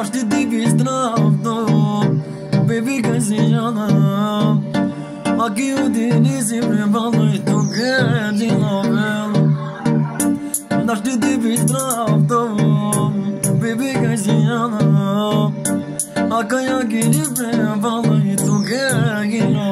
Dash të digi zdrav të Baby ka si gjana A ki u di një si pre balloj të kërë di lovel Dash të digi zdrav të Baby ka si gjana A ka ki një pre balloj të kërë di lovel